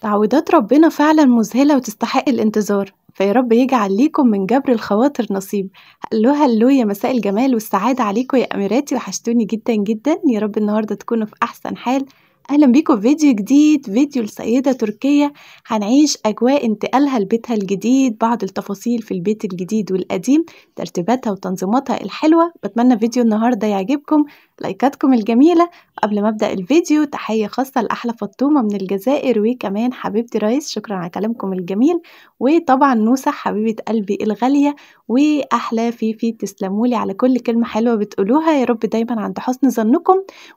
تعويضات ربنا فعلا مذهلة وتستحق الانتظار فيا رب يجعل ليكم من جبر الخواطر نصيب. هلو هلو يا مساء الجمال والسعادة عليكم يا أميراتي وحشتوني جدا جدا. يا رب النهاردة تكونوا في أحسن حال. أهلا بيكم في فيديو جديد فيديو لسيدة تركية. هنعيش أجواء انتقالها لبيتها الجديد بعض التفاصيل في البيت الجديد والقديم ترتيباتها وتنظيماتها الحلوة. بتمنى فيديو النهاردة يعجبكم لايكاتكم الجميلة. قبل ما أبدأ الفيديو تحية خاصة لأحلى فطومة من الجزائر وكمان حبيبتي رايس شكرا على كلامكم الجميل. وطبعا نوسة حبيبة قلبي الغالية واحلى فيفي تسلمولي على كل كلمة حلوة بتقولوها. يا رب دايما عند حسن ظنكم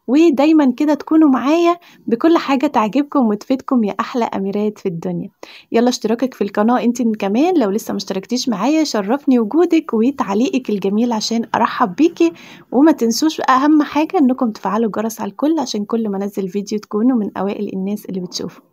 ودايما كده تكونوا معايا بكل حاجة تعجبكم وتفيدكم يا أحلى أميرات في الدنيا. يلا اشتراكك في القناة أنت كمان. لو لسه مشتركتيش معايا شرفني وجودك وتعليقك الجميل عشان أرحب بيكي. وما تنسوش أهم حاجة إنكم تفعلوا الجرس على الكل عشان كل ما أنزل فيديو تكونوا من أوائل الناس اللي بتشوفوا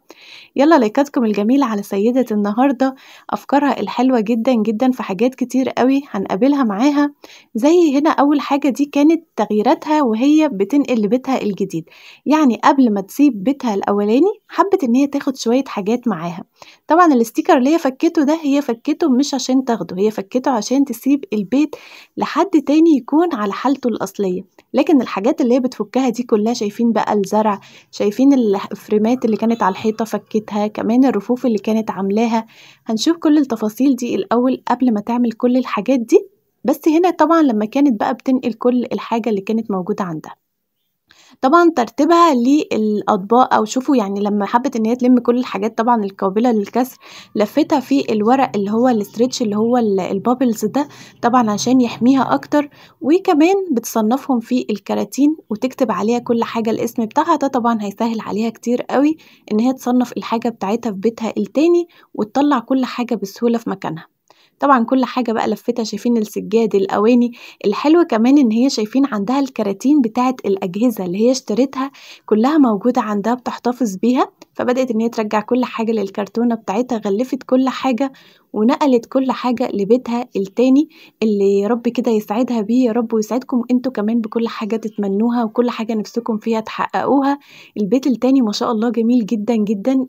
يلا لايكاتكم الجميلة على سيدة النهاردة. أفكارها الحلوة جدا جدا في حاجات كتير قوي هنقابلها معاها. زي هنا أول حاجة دي كانت تغييراتها وهي بتنقل لبيتها الجديد. يعني قبل ما تسيب بيتها الأولاني حبت إن هي تاخد شوية حاجات معاها. طبعا الاستيكر اللي هي فكته ده هي فكته مش عشان تاخده هي فكته عشان تسيب البيت لحد تاني يكون على حالته الأصلية. لكن الحاجات اللي هي بتفكها دي كلها شايفين بقى الزرع شايفين الفريمات اللي كانت على الحيطة فكتها كمان الرفوف اللي كانت عاملاها. هنشوف كل التفاصيل دي الأول قبل ما تعمل كل الحاجات دي. بس هنا طبعا لما كانت بقى بتنقل كل الحاجة اللي كانت موجودة عندها. طبعا ترتيبها للأطباق أو شوفوا يعني لما حبت إن هي تلم كل الحاجات طبعا القابلة للكسر لفتها في الورق اللي هو الاسترتش اللي هو البابلز ده طبعا عشان يحميها أكتر. وكمان بتصنفهم في الكراتين وتكتب عليها كل حاجة الاسم بتاعها ده طبعا هيسهل عليها كتير قوي إن هي تصنف الحاجة بتاعتها في بيتها التاني وتطلع كل حاجة بسهولة في مكانها. طبعا كل حاجة بقى لفتها شايفين السجاد الأواني الحلوة كمان إن هي شايفين عندها الكراتين بتاعة الأجهزة اللي هي اشترتها كلها موجودة عندها بتحتفظ بيها. فبدأت إن هي ترجع كل حاجة للكرتونة بتاعتها غلفت كل حاجة ونقلت كل حاجة لبيتها التاني اللي يا رب كده يسعدها بيه يا رب ويسعدكم أنتوا كمان بكل حاجة تتمنوها وكل حاجة نفسكم فيها تحققوها. البيت التاني ما شاء الله جميل جدا جدا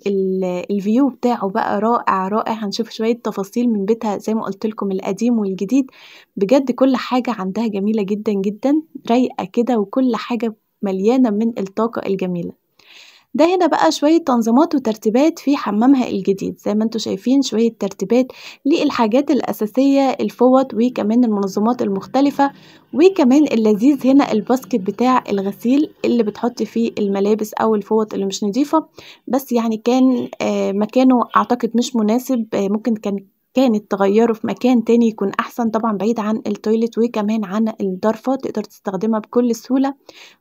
الفيو بتاعه بقى رائع رائع. هنشوف شوية تفاصيل من بيتها زي ما قلت لكم القديم والجديد. بجد كل حاجة عندها جميلة جدا جدا رايقة كده وكل حاجة مليانة من الطاقة الجميلة. ده هنا بقى شوية تنظيمات وترتيبات في حمامها الجديد زي ما أنتوا شايفين شوية ترتيبات للحاجات الأساسية الفوط وكمان المنظمات المختلفة وكمان اللذيذ هنا ال basket بتاع الغسيل اللي بتحطي فيه الملابس أو الفوط اللي مش نضيفة بس يعني كان آه مكانه أعتقد مش مناسب آه ممكن كان كانت تغيره في مكان تاني يكون أحسن طبعا بعيد عن ال toilet وكمان عن الضرفة تقدر تستخدمها بكل سهولة.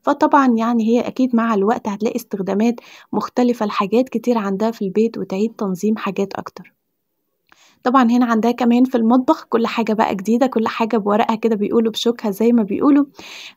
فطبعا يعني هي أكيد مع الوقت هتلاقي استخدامات مختلفة لحاجات كتير عندها في البيت وتعيد تنظيم حاجات أكتر. طبعا هنا عندها كمان في المطبخ كل حاجة بقى جديدة كل حاجة بورقها كده بيقولوا بشوكها زي ما بيقولوا.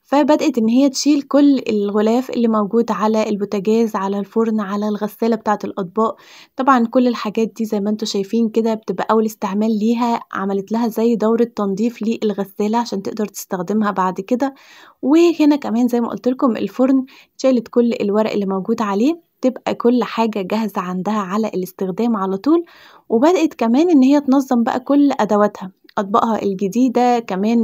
فبدأت إن هي تشيل كل الغلاف اللي موجود على البوتاجاز على الفرن على الغسالة بتاعة الأطباق. طبعا كل الحاجات دي زي ما أنتوا شايفين كده بتبقى أول استعمال ليها عملت لها زي دورة تنظيف للغسالة عشان تقدر تستخدمها بعد كده. وهنا كمان زي ما قلت لكم الفرن شالت كل الورق اللي موجود عليه. تبقى كل حاجة جاهزة عندها على الاستخدام على طول وبدأت كمان إن هي تنظم بقى كل أدواتها أطباقها الجديدة كمان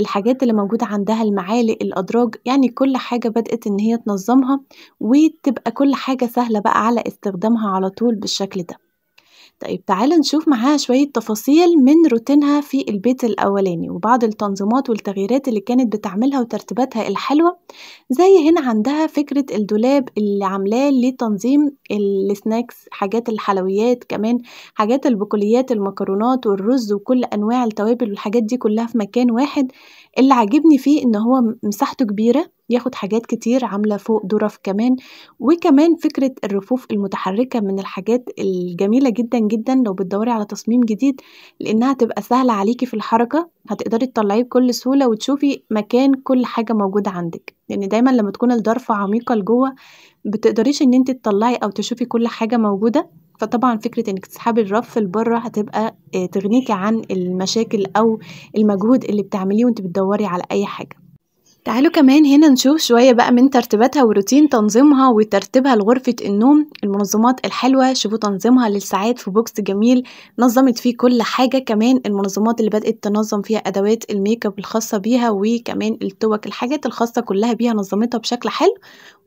الحاجات اللي موجودة عندها المعالق الأدراج يعني كل حاجة بدأت إن هي تنظمها وتبقى كل حاجة سهلة بقى على استخدامها على طول بالشكل ده. طيب تعالى نشوف معاها شوية تفاصيل من روتينها في البيت الأولاني وبعض التنظيمات والتغييرات اللي كانت بتعملها وترتيباتها الحلوة زي هنا عندها فكرة الدولاب اللي عاملاه لتنظيم السناكس حاجات الحلويات كمان حاجات البقوليات المكرونات والرز وكل أنواع التوابل والحاجات دي كلها في مكان واحد. اللي عاجبني فيه إن هو مساحته كبيرة ياخد حاجات كتير عاملة فوق ظرف كمان وكمان فكرة الرفوف المتحركة من الحاجات الجميلة جدا جدا لو بتدوري على تصميم جديد لأنها تبقى سهلة عليكي في الحركة هتقدري تطلعيه بكل سهولة وتشوفي مكان كل حاجة موجودة عندك لأن دايما لما تكون الضرفة عميقة لجوه بتقدريش إن أنت تطلعي أو تشوفي كل حاجة موجودة فطبعا فكرة إنك تسحبي الرف لبره هتبقى تغنيكي عن المشاكل أو المجهود اللي بتعمليه وأنت بتدوري على أي حاجة. تعالوا كمان هنا نشوف شوية بقى من ترتيباتها وروتين تنظيمها وترتيبها لغرفة النوم المنظمات الحلوة شوفوا تنظيمها للساعات في box جميل نظمت فيه كل حاجة كمان المنظمات اللي بدأت تنظم فيها أدوات ال make up الخاصة بيها وكمان التوك الحاجات الخاصة كلها بيها نظمتها بشكل حلو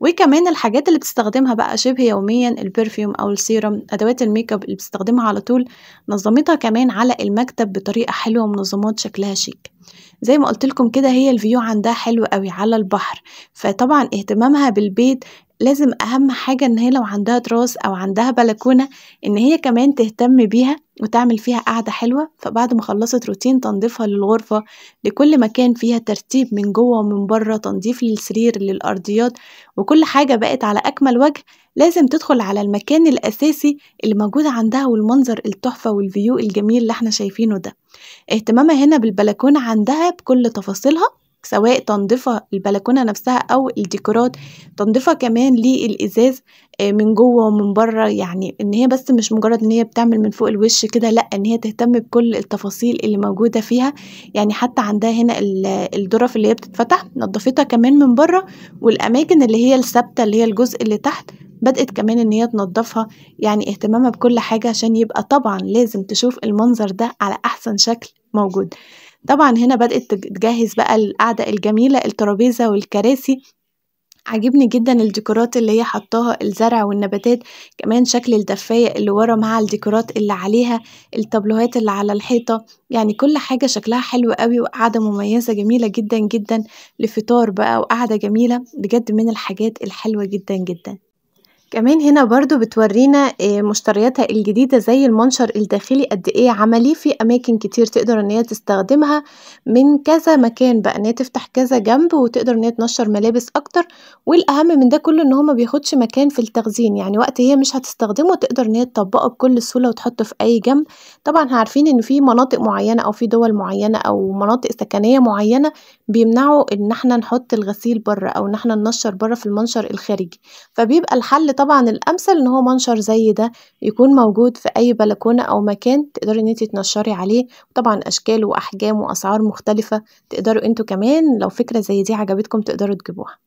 وكمان الحاجات اللي بتستخدمها بقى شبه يوميا ال perfume أو السيرم أدوات ال make up اللي بتستخدمها على طول نظمتها كمان على المكتب بطريقة حلوة ومنظمات شكلها شيك. زي ما قلت لكم كده هي ال view عندها حلو قوي على البحر. فطبعا اهتمامها بالبيت لازم أهم حاجة إن هي لو عندها تراس أو عندها بلكونة إن هي كمان تهتم بيها وتعمل فيها قعدة حلوة فبعد ما خلصت روتين تنظيفها للغرفة لكل مكان فيها ترتيب من جوه ومن بره تنظيف للسرير للأرضيات وكل حاجة بقت على أكمل وجه لازم تدخل على المكان الأساسي اللي موجود عندها والمنظر التحفة والفيو الجميل اللي إحنا شايفينه ده. اهتمامها هنا بالبلكونة عندها بكل تفاصيلها. سواء تنظيفها البلكونة نفسها أو الديكورات تنظيفها كمان للإزاز من جوه ومن بره يعني إن هي بس مش مجرد إن هي بتعمل من فوق الوش كده لأ إن هي تهتم بكل التفاصيل اللي موجودة فيها. يعني حتى عندها هنا الظرف اللي هي بتتفتح نظفتها كمان من بره والأماكن اللي هي الثابتة اللي هي الجزء اللي تحت بدأت كمان إن هي تنضفها يعني اهتمامها بكل حاجة عشان يبقى طبعا لازم تشوف المنظر ده على أحسن شكل موجود. طبعا هنا بدأت تجهز بقى القعدة الجميلة الترابيزة والكراسي. عاجبني جدا الديكورات اللي هي حطاها الزرع والنباتات كمان شكل الدفاية اللي ورا مع الديكورات اللي عليها التابلوهات اللي على الحيطة. يعني كل حاجة شكلها حلو قوي وقعدة مميزة جميلة جدا جدا لفطار بقى وقعدة جميلة بجد من الحاجات الحلوة جدا جدا. كمان هنا برضو بتورينا مشترياتها الجديدة زي المنشر الداخلي قد إيه عملي في أماكن كتير تقدر إن هي تستخدمها من كذا مكان بقى إن هي تفتح كذا جنب وتقدر إن هي تنشر ملابس أكتر والأهم من ده كله إن هو مبياخدش مكان في التخزين يعني وقت هي مش هتستخدمه تقدر إن هي تطبقه بكل سهولة وتحطه في أي جنب. طبعا عارفين إن في مناطق معينة أو في دول معينة أو مناطق سكنية معينة بيمنعوا إن إحنا نحط الغسيل بره أو إن إحنا ننشر بره في المنشر الخارجي. فبيبقى الحل طبعا الأمثل إن هو منشر زي ده يكون موجود في أي بلكونة أو مكان تقدري إن انتي تنشري عليه طبعا أشكال وأحجام وأسعار مختلفة تقدروا أنتوا كمان لو فكرة زي دي عجبتكم تقدروا تجيبوها.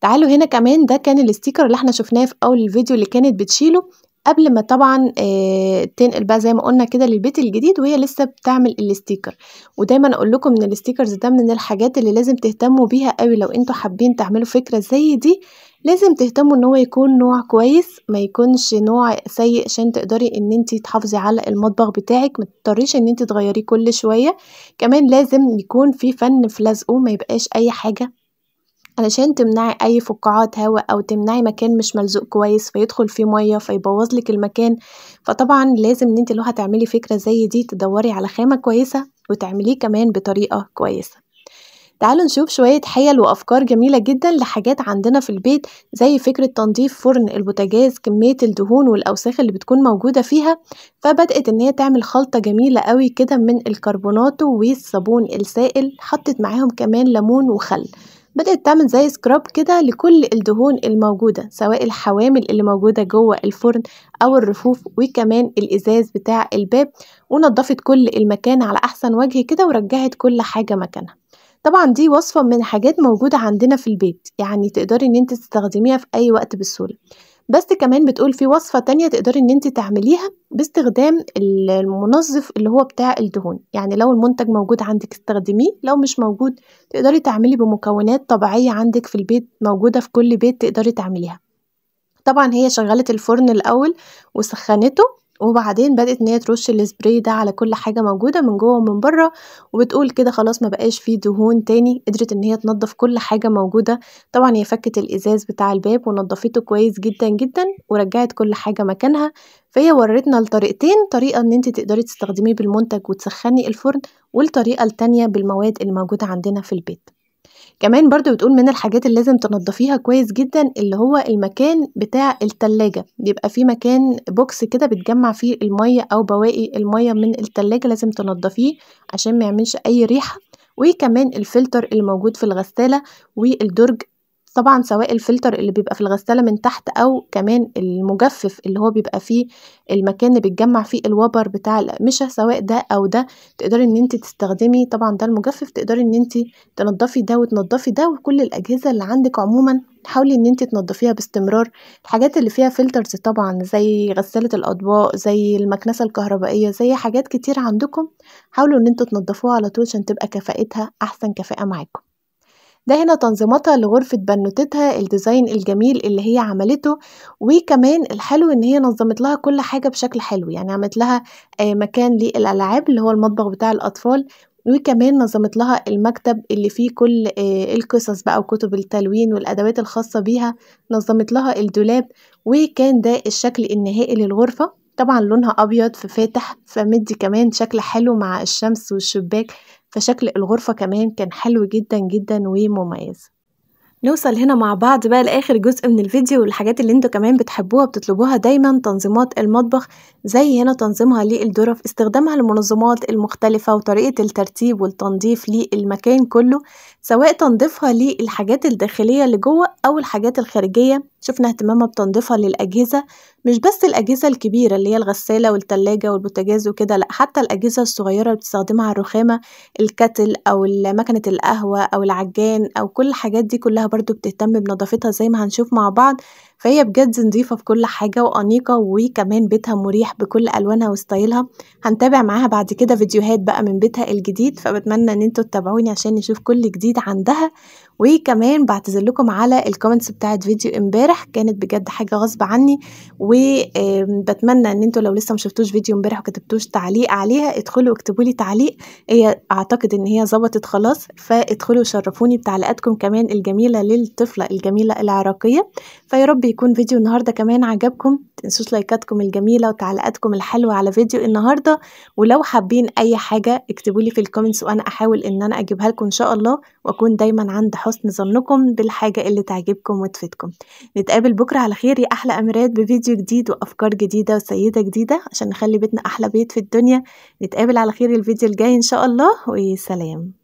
تعالوا هنا كمان ده كان الاستيكر اللي إحنا شفناه في أول الفيديو اللي كانت بتشيله. قبل ما طبعا آه تنقل بقى زي ما قلنا كده للبيت الجديد وهي لسه بتعمل ال sticker ودايما أقول لكم إن ال stickers ده من الحاجات اللي لازم تهتموا بيها قوي. لو أنتوا حابين تعملوا فكرة زي دي لازم تهتموا إن هو يكون نوع كويس ما يكونش نوع سيء عشان تقدري إن انتي تحافظي على المطبخ بتاعك ما تضطريش إن انتي تغيريه كل شوية. كمان لازم يكون في فن في لزقه ما يبقاش أي حاجة علشان تمنعي أي فقاعات هواء أو تمنعي مكان مش ملزوق كويس فيدخل فيه مية فيبوظ لك المكان. فطبعا لازم إن أنت لو هتعملي فكرة زي دي تدوري على خامة كويسة وتعمليه كمان بطريقة كويسة. تعالوا نشوف شوية حيل وأفكار جميلة جدا لحاجات عندنا في البيت زي فكرة تنظيف فرن البوتاجاز كمية الدهون والأوساخ اللي بتكون موجودة فيها. فبدأت إن هي تعمل خلطة جميلة قوي كده من الكربوناتو والصابون السائل حطت معاهم كمان ليمون وخل. بدأت تعمل زي scrub كده لكل الدهون الموجودة سواء الحوامل اللي موجودة جوه الفرن أو الرفوف وكمان الإزاز بتاع الباب. ونضفت كل المكان على أحسن وجه كده ورجعت كل حاجة مكانها. طبعا دي وصفة من حاجات موجودة عندنا في البيت يعني تقدري إن أنت تستخدميها في أي وقت بسهولة. بس كمان بتقول في وصفة تانية تقدري إن انت تعمليها باستخدام المنظف اللي هو بتاع الدهون. يعني لو المنتج موجود عندك استخدميه لو مش موجود تقدري تعملي بمكونات طبيعية عندك في البيت موجودة في كل بيت تقدري تعمليها. طبعا هي شغلت الفرن الأول وسخنته وبعدين بدأت إن هي ترش السبراي ده على كل حاجة موجودة من جوه ومن بره وبتقول كده خلاص ما بقاش فيه دهون تاني قدرت إن هي تنضف كل حاجة موجودة. طبعا هي فكت الإزاز بتاع الباب ونضفته كويس جدا جدا ورجعت كل حاجة مكانها. فهي ورتنا الطريقتين طريقة إن أنت تقدري تستخدميه بالمنتج وتسخني الفرن والطريقة التانية بالمواد اللي موجودة عندنا في البيت. كمان برضو بتقول من الحاجات اللي لازم تنضفيها كويس جدا اللي هو المكان بتاع التلاجة. بيبقى فيه مكان box كده بتجمع فيه المية أو بواقي المية من التلاجة لازم تنضفيه عشان ما يعملش أي ريحة. وكمان الفلتر الموجود في الغسالة والدرج طبعًا سواء الفلتر اللي بيبقى في الغسالة من تحت أو كمان المجفف اللي هو بيبقى فيه المكان اللي بيتجمع فيه الوبر بتاع الأقمشة سواء ده أو ده تقدري إن أنتِ تستخدمي طبعًا ده المجفف تقدري إن أنتِ تنضفي ده وتنضفي ده وكل الأجهزة اللي عندِك عمومًا حاولي إن أنتِ تنضفيها باستمرار، الحاجات اللي فيها filters طبعًا زي غسالة الأطباق زي المكنسة الكهربائية زي حاجات كتير عندكم حاولوا إن أنتم تنضفوها على طول عشان تبقى كفاءتها أحسن كفاءة معاكم. ده هنا تنظيماتها لغرفة بنوتتها ال design الجميل اللي هي عملته وكمان الحلو إن هي نظمت لها كل حاجة بشكل حلو يعني عملت لها مكان للألعاب اللي هو المطبخ بتاع الأطفال وكمان نظمت لها المكتب اللي فيه كل القصص بقى وكتب التلوين والأدوات الخاصة بيها نظمت لها الدولاب وكان ده الشكل النهائي للغرفة طبعًا لونها أبيض ففاتح فمدي كمان شكل حلو مع الشمس والشباك فشكل الغرفة كمان كان حلو جدًا جدًا ومميز. نوصل هنا مع بعض بقى لآخر جزء من الفيديو والحاجات اللي أنتوا كمان بتحبوها بتطلبوها دايما تنظيمات المطبخ زي هنا تنظيمها للدرف استخدامها للمنظمات المختلفة وطريقة الترتيب والتنظيف للمكان كله سواء تنظيفها للحاجات الداخلية اللي جوه أو الحاجات الخارجية شفنا اهتمامها بتنظيفها للأجهزة مش بس الأجهزة الكبيرة اللي هي الغسالة والتلاجة والبوتاجاز وكده لأ حتى الأجهزة الصغيرة اللي بتستخدمها على الرخامة الكتل أو مكنة القهوة أو العجان أو كل الحاجات دي كلها برضو بتهتم بنظافتها زي ما هنشوف مع بعض. فهي بجد نظيفة في كل حاجة وأنيقة وكمان بيتها مريح بكل ألوانها و style ها. هنتابع معاها بعد كده فيديوهات بقى من بيتها الجديد فبتمنى إن أنتوا تتابعوني عشان نشوف كل جديد عندها. وكمان بعتذر لكم على ال comments بتاعت فيديو امبارح كانت بجد حاجة غصب عني. وبتمنى إن أنتوا لو لسه مشفتوش فيديو امبارح وكتبتوش تعليق عليها ادخلوا واكتبوا لي تعليق. هي أعتقد إن هي ظبطت خلاص فادخلوا شرفوني بتعليقاتكم كمان الجميلة للطفلة الجميلة العراقية. فيا رب يكون فيديو النهارده كمان عجبكم متنسوش لايكاتكم الجميلة وتعليقاتكم الحلوة على فيديو النهارده. ولو حابين أي حاجة اكتبوا لي في ال comments وأنا أحاول إن أنا أجيبها لكم إن شاء الله وأكون دايما عند حسن ظنكم بالحاجة اللي تعجبكم وتفيدكم. نتقابل بكرة على خير يا أحلى أميرات بفيديو جديد وأفكار جديدة وسيدة جديدة عشان نخلي بيتنا أحلى بيت في الدنيا. نتقابل على خير الفيديو الجاي إن شاء الله وسلام.